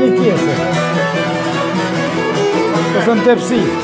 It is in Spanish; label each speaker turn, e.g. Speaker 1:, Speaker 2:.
Speaker 1: 2015. To są.